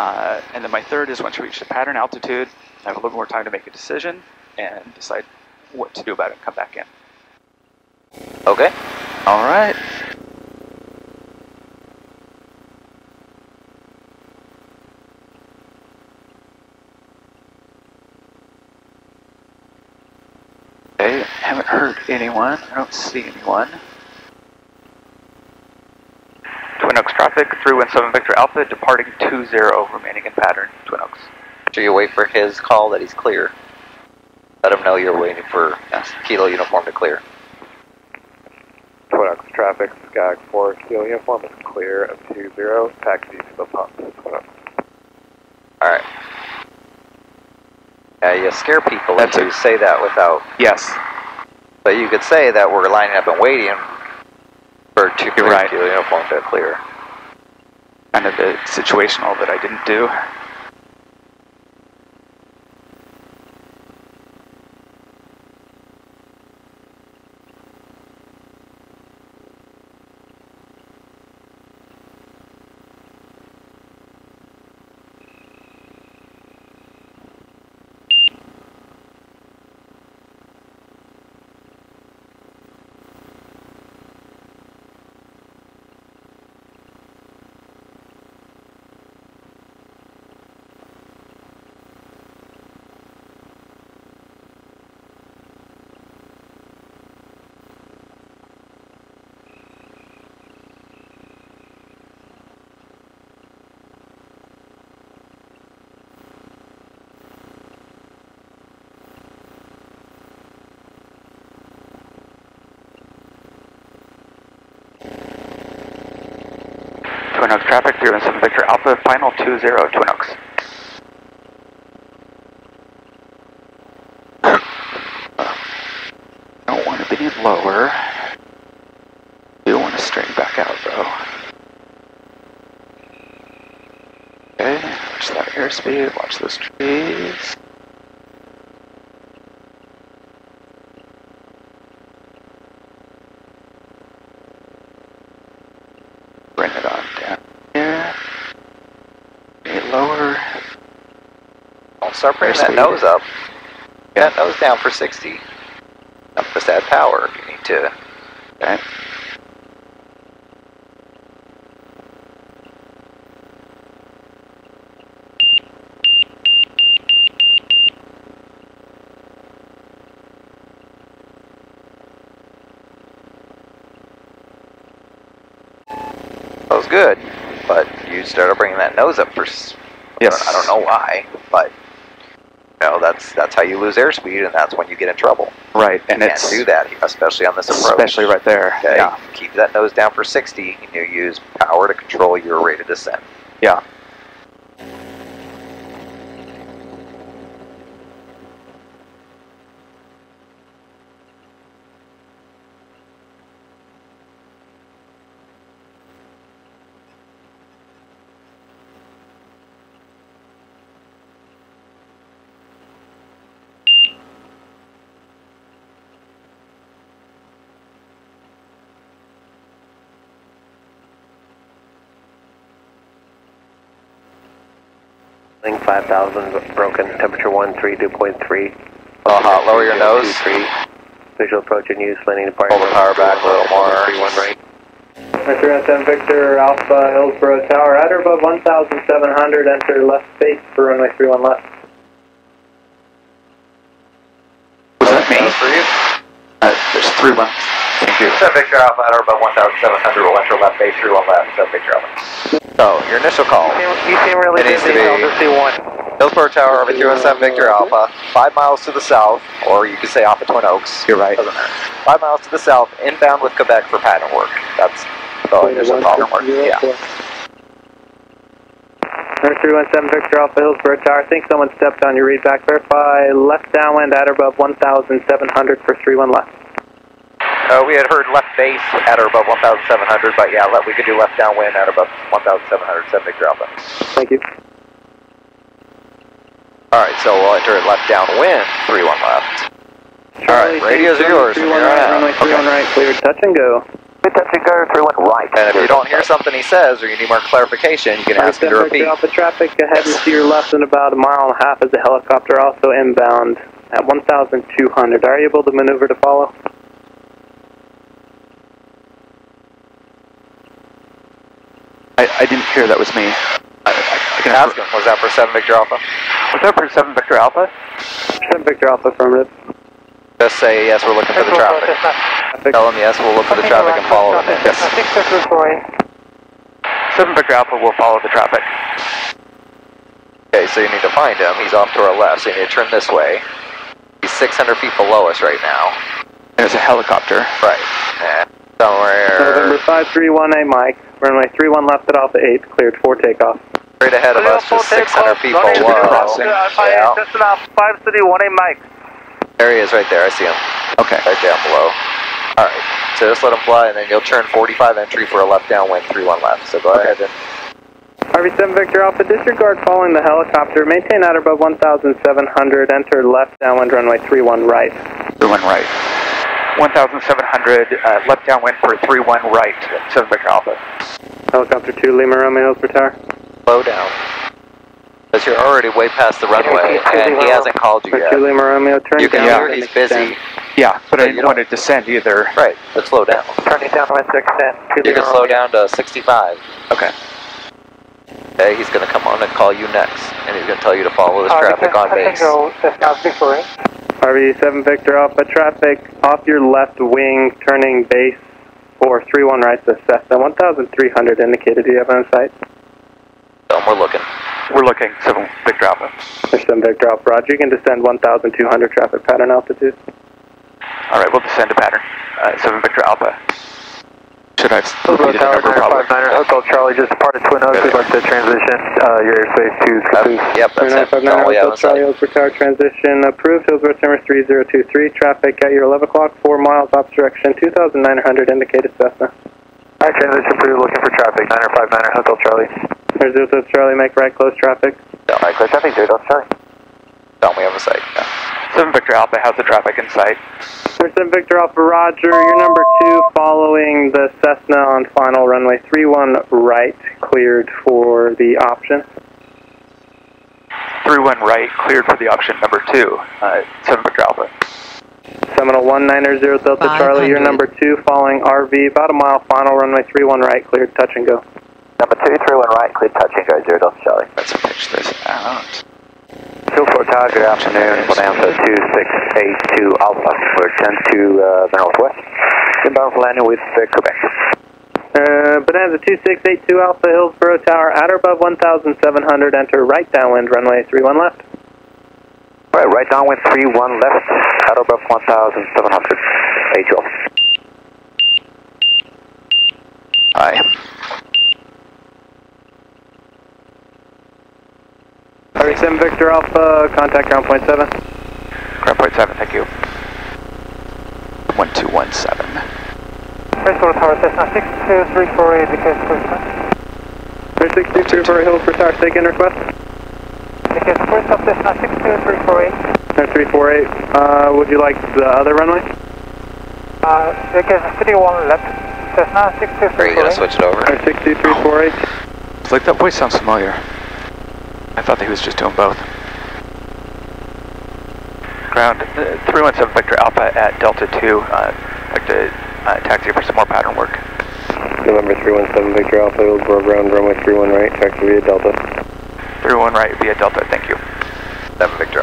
Uh, and then my third is once you reach the pattern altitude, I have a little more time to make a decision and decide what to do about it and come back in. Okay. All right. Okay, haven't heard anyone. I don't see anyone. Twin Oaks traffic, 317 Victor Alpha, departing 20, remaining in pattern, Twin Oaks. Sure you wait for his call that he's clear. Let him know you're waiting for Kilo uniform to clear. Twin Oaks traffic, Skag 4, Kilo uniform is clear of 20, taxi to the pump, Twin Oaks. Alright. Yeah, you scare people That's if you it. say that without. Yes, But you could say that we're lining up and waiting for two You're right. Kilo uniform to clear. Kind of the situational that I didn't do. Twin Oaks traffic, 317 Victor Alpha, final 20, Twin Oaks. Don't want to be lower. Do want to straighten back out though. Okay, watch that airspeed, watch those trees. Bring it on down here. Be lower. Start bringing that nose up. Get that nose down for 60. Up just add power if you need to. Okay. That was good, but you started bringing that nose up for. Yes. I don't know why, but that's that's how you lose airspeed, and that's when you get in trouble. Right, and you it's can't do that, especially on this approach. especially right there. Okay, Yeah, keep that nose down for 60, and you use power to control your rate of descent. yeah. 5000, broken, temperature 132.3. Well, hot, lower your nose. Three. Visual approach and use landing department. Pull the power back a little more. Right. Mr. SM Victor, Alpha, Hillsboro Tower, at or above 1700, enter left space for runway 31 left. Was that me? For you? Uh, there's three left. 2. Victor Alpha about 1,700, we'll enter left base through one left, set Victor Alpha. So, your initial call. You seem, you seem really busy, LC1. Hillsboro Tower, over 317 Victor Alpha, 5 miles to the south, or you could say off of Twin Oaks, you're right. 5 miles to the south, inbound with Quebec for pattern work. That's the initial problem work, yeah. Number 317 Victor Alpha Hillsboro Tower. I think someone stepped on your readback. Verify left downwind at or above 1,700 for 31 left. Uh, we had heard left base at or above 1,700, but yeah, let, we could do left downwind at above 1,700, 7 Victor Alpha. Thank you. Alright, so we'll enter it left downwind, 3-1 left. Alright, radios are yours. from 31 here on right, out. runway 31 right, cleared, touch and go. Good touch and go, 31 right. And if you don't hear something he says or you need more clarification, you can ask him to repeat. Alpha traffic ahead and to your left in about a mile and a half is a helicopter also inbound at 1,200. Are you able to maneuver to follow? I, I didn't hear that was me. I, I, I can Ask him, was that for 7 Victor Alpha? Was that for 7 Victor Alpha? 7 Victor Alpha affirmative. Just say, yes, we're looking for the traffic. Tell him, yes, we'll look for the traffic and follow them. Yes. 7 Victor Alpha will follow the traffic. Okay, so you need to find him. He's off to our left, so you need to turn this way. He's 600 feet below us right now. There's a helicopter. Right. And November somewhere 531A Mike, runway 31 left at Alpha 8, cleared for takeoff. right ahead of us, is 600 feet below. crossing. Yeah. Five City 1A Mike. There he is right there. I see him. Okay. Right down below. Alright. So just let him fly, and then you'll turn 45 entry for a left downwind, 31 left. So go ahead and RV 7 Victor Alpha, disregard following the helicopter. Maintain out above 1,700. Enter left downwind runway 31 right. 31 right. 1,700 uh, left downwind for 3-1 right. 7 Victor Alpha. Helicopter 2 Lima Romeo Hillsboro Tower. slow down. Because you're already way past the runway, and he hasn't called you For 2 yet. Lima Romeo, turn You can down. hear he's busy. Yeah, but I you didn't don't- want to descend either. Right, but slow down. Turning down wind 610. You can slow down to 65. Okay. Okay, he's going to come on and call you next, and he's going to tell you to follow this traffic on base. RV 7 Victor Alpha, traffic off your left wing, turning base for 31 right to Cessna. 1,300 indicated. Do you have on site? So we're looking. We're looking. 7 Victor Alpha. There's 7 Victor Alpha, Roger. You can descend 1,200 traffic pattern altitude. All right, we'll descend to pattern. Uh, 7 Victor Alpha. Should I have repeated the number probably? Hotel Charlie, just part of Twin Oaks. We'd like to transition uh, your airspace to Scoop. Yep, that's it. 959 That's all we have Hotel Charlie site. Hillsboro Tower transition approved. Hillsboro Timber 3023. Traffic at your 11 o'clock, 4 miles off direction, 2,900 indicated Cessna. Alright, transition approved, looking for traffic. 959 Hotel Charlie. There's Zero Charlie, make right, close traffic. All right, clear traffic, 0 Charlie. Tell me on the site. Yeah. 7 Victor Alpha, how's the traffic in sight? 7 Victor Alpha, Roger. You're number 2 following the Cessna on final runway 31 right, cleared for the option. 31 right, cleared for the option number 2. Uh, 7 Victor Alpha. Seminole 1900 Delta Charlie, you're number 2 following RV, about a mile final runway 31 right, cleared touch and go. Number 2, 31 right, clear touch and go, 0 Delta Charlie. Let's pitch this out. So far, Todd, good afternoon. Bonanza 2682 Alpha. We're 10 to uh, the northwest. Inbound for landing with uh, Quebec. Uh, Bonanza 2682 Alpha Hillsboro Tower, at or above 1,700, enter right downwind, runway 31 left. All right, right downwind 31 left, at or above 1,700. Angel. Hi. 37 Victor Alpha, contact ground point 7. Ground point 7, thank you. 1217. Bristol Tower Cessna uh, 62348, request for request. 623 for Hill for Tower, take in request. Request uh, first of Cessna 62348. Uh, 348, uh, would you like the other runway? Uh, request 31 left, Cessna 62348. Are you going to switch it over? 62348. Like that voice sounds familiar. I thought that he was just doing both. Ground uh, 317 Victor Alpha at Delta 2. Uh, I'd like to uh, taxi for some more pattern work. November 317 Victor Alpha, Hillsboro ground, runway 31 right, taxi via Delta. 31 right via Delta, thank you. 7 Victor